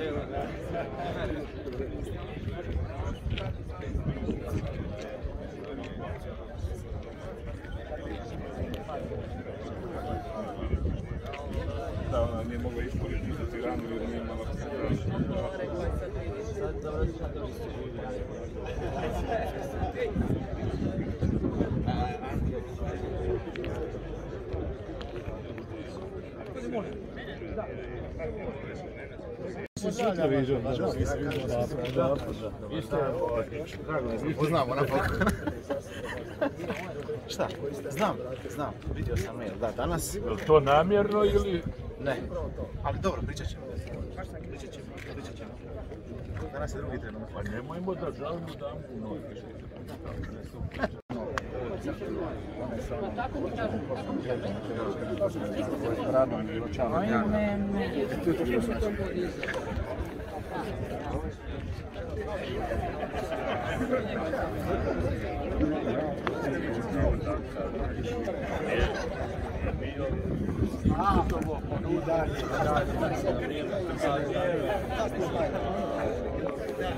Da, ona nije mogla ispuniti za tiranu jer nije Poznamo na Šta? Znam, znam, vidio sam mail, da, danas, Je to namjerno ili... ne, ali dobro, pričat ćemo. Pričat ćemo, pričat ćemo. Danas je drugi trenutak. Pa nemojmo da žalimo damu u noć.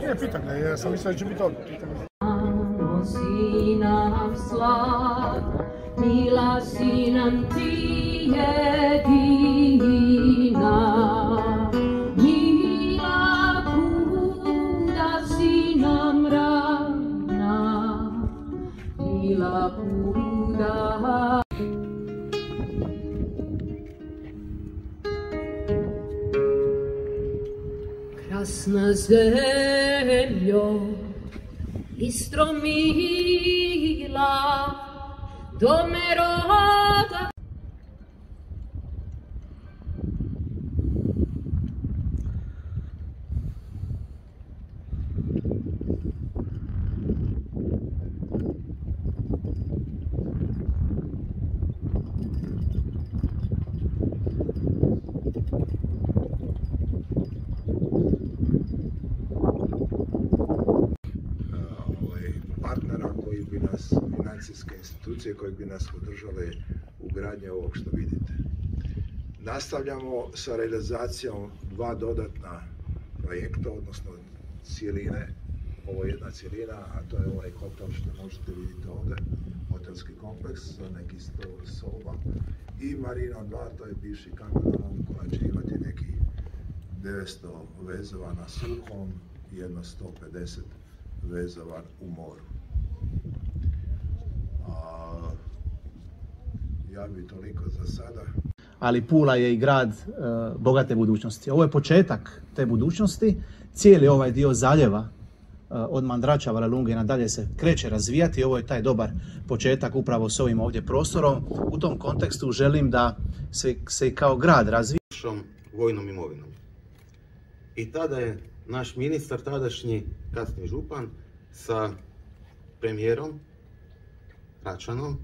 Ne, pitam ga, ja sam mislio da će biti on. Η Λασίναντιντα, η Λαπούντα, η Λαπούντα, η Λαπούντα, η Λιστρομί. love, do me. Institucije koji bi nas podržale u gradnje ovog što vidite. Nastavljamo sa realizacijom dva dodatna projekta, odnosno cijeline. Ovo je jedna cijelina, a to je ovaj hotel što možete vidjeti ovdje, hotelski kompleks sa nekih 100 soba. I Marina 2, to je bivši kamenolom koja će imati neki 900 vezova na suhom i jedno 150 vezovan u moru. Ja bi toliko za sada. ali Pula je i grad e, bogate budućnosti. Ovo je početak te budućnosti. Cijeli ovaj dio zaljeva e, od Mandrača, Valelunge i nadalje se kreće razvijati. Ovo je taj dobar početak upravo s ovim ovdje prostorom. U tom kontekstu želim da se, se i kao grad razvija. našom vojnom imovinom. I tada je naš ministar, tadašnji kasni župan, sa premijerom Račanom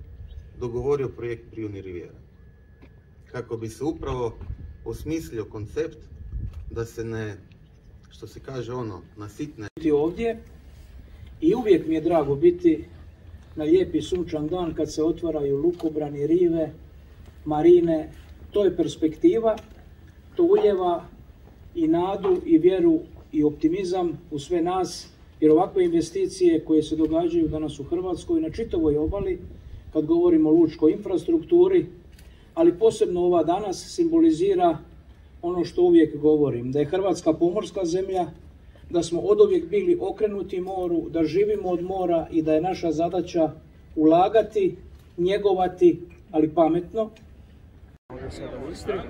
dogovorio projekt Brijuni Rivijera. Kako bi se upravo osmislio koncept da se ne, što se kaže ono, nasitne biti ovdje i uvijek mi je drago biti na lijepi sunčan dan kad se otvaraju lukobrani, rive, marine. To je perspektiva, to uljeva i nadu i vjeru i optimizam u sve nas, jer ovakve investicije koje se događaju danas u Hrvatskoj na čitavoj obali, kad govorimo o lučkoj infrastrukturi, ali posebno ova danas simbolizira ono što uvijek govorim, da je Hrvatska pomorska zemlja, da smo oduvijek bili okrenuti moru, da živimo od mora i da je naša zadaća ulagati, njegovati, ali pametno. Može sada u Istri.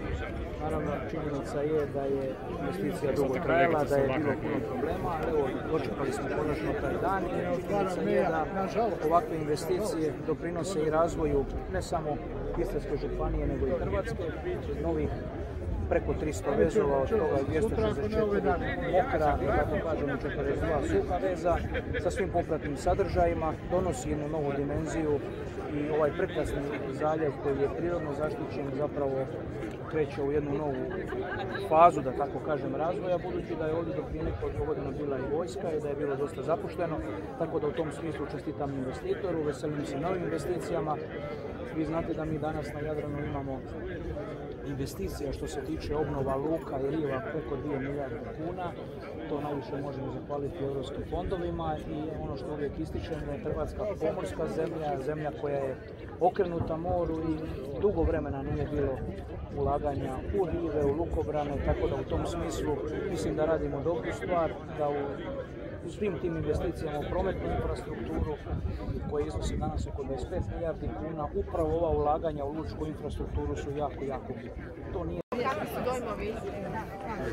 Naravno, činjenica je da je investicija dugo trajala, da je bilo puno problema, ali evo, dočekali smo konačno taj dan i činjenica je da ovakve investicije doprinose i razvoju ne samo Istarske županije, nego i Hrvatske, novih preko 300 vezova, od toga je 264 mokra, tako kažemo 42 suha veza sa svim popratnim sadržajima, donosi jednu novu dimenziju i ovaj prekrasni zaljev koji je prirodno zaštićen zapravo kreće u jednu novu fazu, da tako kažem, razvoja, budući da je ovdje do prije nekoliko godina bila i vojska i da je bilo dosta zapušteno, tako da u tom smislu čestitam investitoru, veselim se novim investicijama. Vi znate da mi danas na Jadranu imamo investicija što se tiče obnova luka i riva preko 2 milijarde kuna. To najviše možemo zahvaliti europskim fondovima i ono što uvijek ističem je Hrvatska pomorska zemlja, zemlja koja je okrenuta moru i dugo vremena nije bilo ulaganja u rive, u lukobrane, tako da u tom smislu mislim da radimo dobru stvar, da u u svim tim investicijama u prometnu infrastrukturu koje iznose danas oko 25 milijardi kuna, upravo ova ulaganja u lučku infrastrukturu su jako, jako bitna. To nije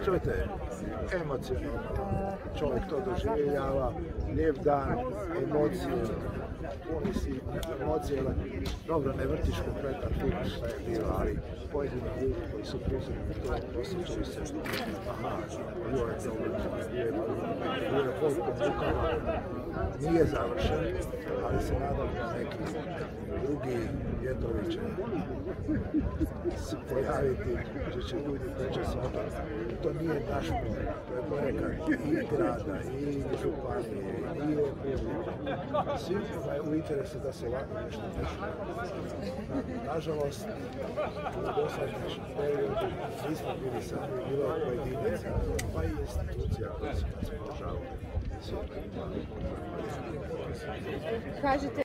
Čujte, emocionalno. Čovjek to doživljava, lijep dan, emocije, emocije, ali dobro, ne vrtiš konkretan film šta je bilo, ali pojedini ljudi koji su prisutni to osjećaju se, aha, bio je dobro, bio je bio je mukama, nije završen, ali se nadam da neki drugi vjetrovi će se pojaviti, gdje će ljudi preći shvatiti. To nije naš projekt, to je projekat i grada, i županije, i republike. Svima je u interesu da se ovako nešto dešava. Nažalost, u dosadašnjem periodu nismo bili sami, bilo je pojedinaca, pa i institucija koje su nas podržavale. Kažete